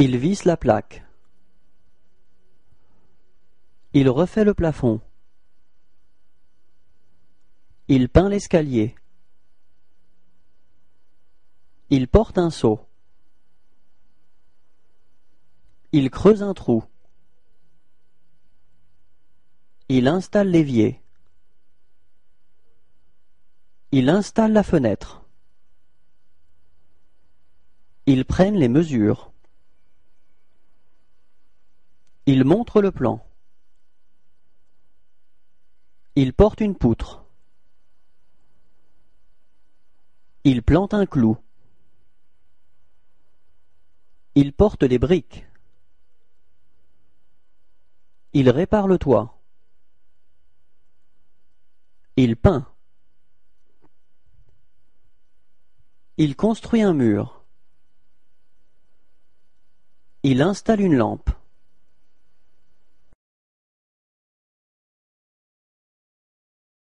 Il visse la plaque. Il refait le plafond. Il peint l'escalier. Il porte un seau. Il creuse un trou. Il installe l'évier. Il installe la fenêtre. Ils prennent les mesures. Il montre le plan. Il porte une poutre. Il plante un clou. Il porte des briques. Il répare le toit. Il peint. Il construit un mur. Il installe une lampe.